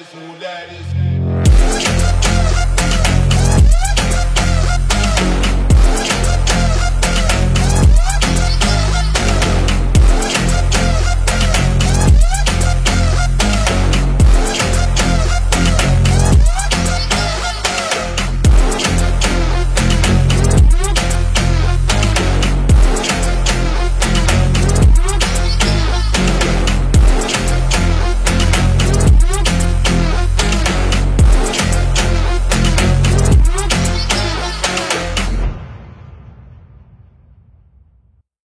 Jesus.